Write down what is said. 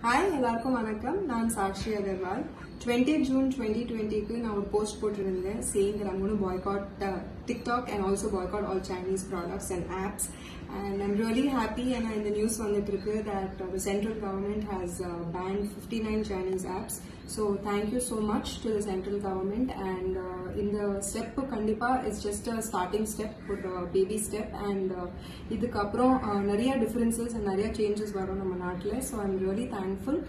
Hi எல்லாருக்கும் வணக்கம் நான் Sakshi Agarwal twenty June twenty டுவெண்ட்டிக்கு நான் ஒரு போஸ்ட் போட்டிருந்தேன் saying that I'm going to boycott uh, TikTok and also boycott all Chinese products and apps. And I'm really happy and in the news வந்துட்டு இருக்கு that uh, the central government has uh, banned 59 Chinese apps. So thank you so much to the central step கண்டிப்பாக it's just a starting step baby step and இதுக்கப்புறம் uh, நிறைய differences and நிறைய changes வரும் நம்ம நாட்டில். So I am really thankful